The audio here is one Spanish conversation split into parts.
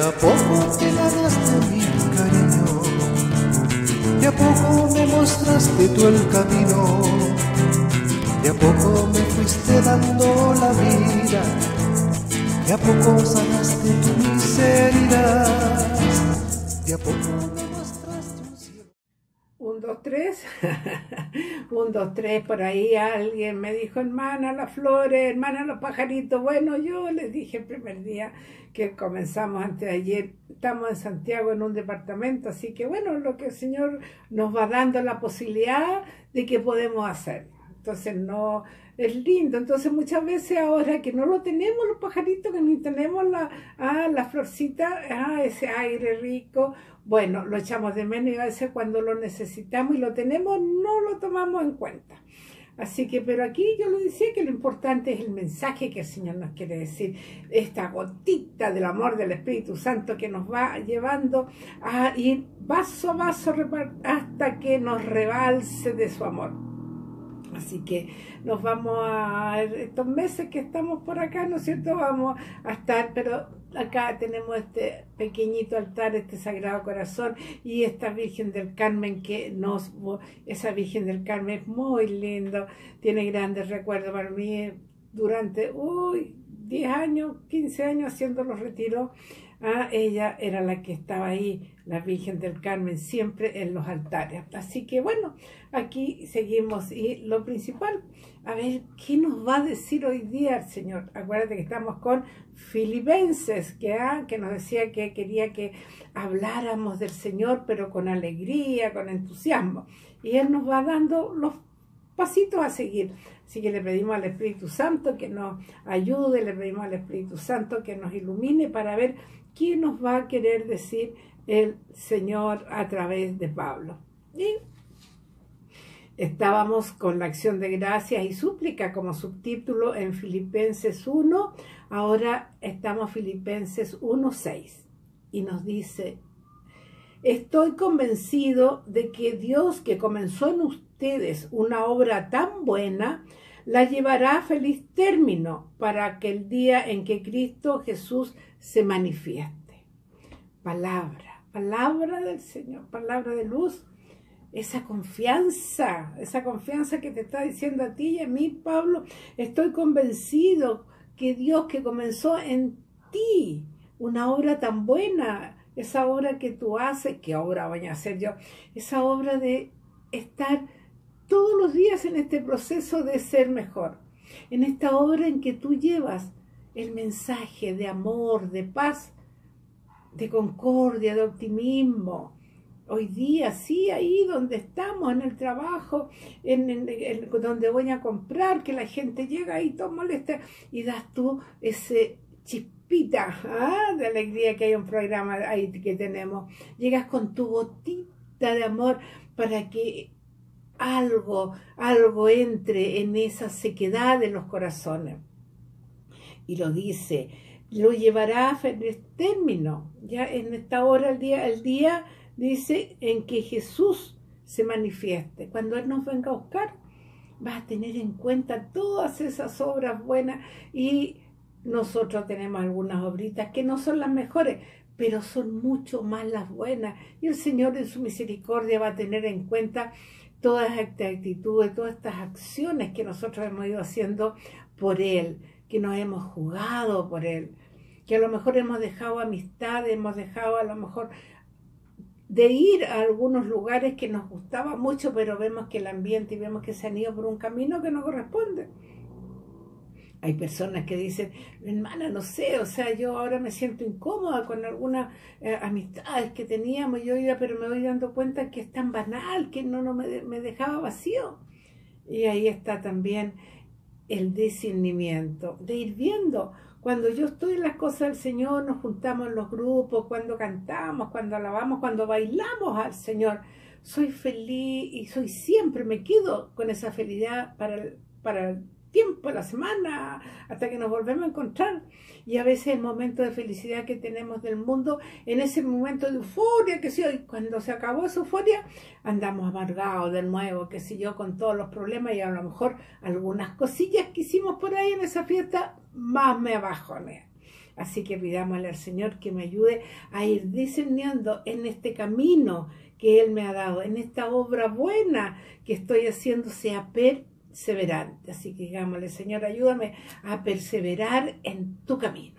a poco te ganaste mi cariño, de a poco me mostraste tú el camino, de a poco me fuiste dando la vida, de a poco sanaste tu miseria, de a poco. Un, dos, tres. Por ahí alguien me dijo, hermana, las flores, hermana, los pajaritos. Bueno, yo les dije el primer día que comenzamos antes de ayer. Estamos en Santiago en un departamento, así que bueno, lo que el Señor nos va dando la posibilidad de que podemos hacer. Entonces no es lindo. Entonces muchas veces ahora que no lo tenemos los pajaritos, que ni tenemos la, ah, florcita, ah, ese aire rico, bueno, lo echamos de menos y a veces cuando lo necesitamos y lo tenemos no lo tomamos en cuenta. Así que, pero aquí yo lo decía que lo importante es el mensaje que el Señor nos quiere decir, esta gotita del amor del Espíritu Santo que nos va llevando a ir vaso a vaso hasta que nos rebalse de su amor. Así que nos vamos a, estos meses que estamos por acá, ¿no es cierto? Vamos a estar, pero acá tenemos este pequeñito altar, este Sagrado Corazón y esta Virgen del Carmen que nos, esa Virgen del Carmen es muy lindo, tiene grandes recuerdos para mí durante, uy, 10 años, 15 años haciendo los retiros Ah, ella era la que estaba ahí, la Virgen del Carmen, siempre en los altares. Así que bueno, aquí seguimos. Y lo principal, a ver, ¿qué nos va a decir hoy día el Señor? Acuérdate que estamos con Filipenses, que, ah, que nos decía que quería que habláramos del Señor, pero con alegría, con entusiasmo. Y Él nos va dando los pasitos a seguir. Así que le pedimos al Espíritu Santo que nos ayude, le pedimos al Espíritu Santo que nos ilumine para ver qué nos va a querer decir el Señor a través de Pablo. Y estábamos con la acción de gracias y súplica como subtítulo en Filipenses 1, ahora estamos Filipenses 1.6 y nos dice, estoy convencido de que Dios que comenzó en ustedes una obra tan buena, la llevará a feliz término para aquel día en que Cristo Jesús se manifieste. Palabra, palabra del Señor, palabra de luz, esa confianza, esa confianza que te está diciendo a ti y a mí, Pablo, estoy convencido que Dios que comenzó en ti una obra tan buena, esa obra que tú haces, ¿qué obra voy a hacer yo? Esa obra de estar todos los días en este proceso de ser mejor, en esta obra en que tú llevas el mensaje de amor, de paz, de concordia, de optimismo. Hoy día, sí, ahí donde estamos, en el trabajo, en, donde voy a comprar, que la gente llega y todo molesta y das tú ese chispita ¿ah? de alegría que hay un programa ahí que tenemos. Llegas con tu gotita de amor para que algo, algo entre en esa sequedad de los corazones. Y lo dice, lo llevará a feliz término. Ya en esta hora, el día, el día dice en que Jesús se manifieste. Cuando Él nos venga a buscar, va a tener en cuenta todas esas obras buenas y nosotros tenemos algunas obritas que no son las mejores, pero son mucho más las buenas. Y el Señor en su misericordia va a tener en cuenta todas estas actitudes, todas estas acciones que nosotros hemos ido haciendo por Él, que nos hemos jugado por Él, que a lo mejor hemos dejado amistad, hemos dejado a lo mejor de ir a algunos lugares que nos gustaba mucho, pero vemos que el ambiente y vemos que se han ido por un camino que no corresponde. Hay personas que dicen, hermana, no sé, o sea, yo ahora me siento incómoda con algunas eh, amistades que teníamos, yo iba, pero me voy dando cuenta que es tan banal, que no, no me, me dejaba vacío. Y ahí está también el discernimiento, de ir viendo. Cuando yo estoy en las cosas del Señor, nos juntamos en los grupos, cuando cantamos, cuando alabamos, cuando bailamos al Señor. Soy feliz y soy siempre, me quedo con esa felicidad para, para tiempo, la semana, hasta que nos volvemos a encontrar. Y a veces el momento de felicidad que tenemos del mundo, en ese momento de euforia, que si hoy, cuando se acabó esa euforia, andamos amargados de nuevo, que si yo, con todos los problemas y a lo mejor algunas cosillas que hicimos por ahí en esa fiesta, más me abajoné. Así que pidámosle al Señor que me ayude a ir discerniendo en este camino que Él me ha dado, en esta obra buena que estoy haciendo, sea perseverante. Así que digámosle, Señor, ayúdame a perseverar en tu camino.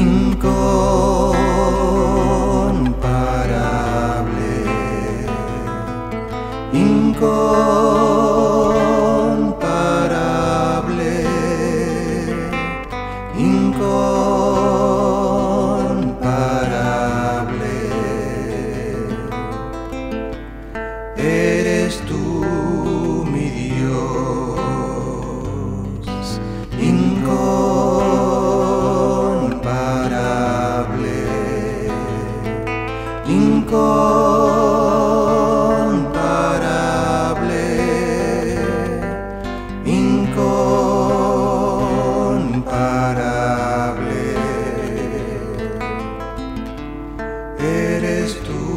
Engkau incomparable, incomparable. Eres tú.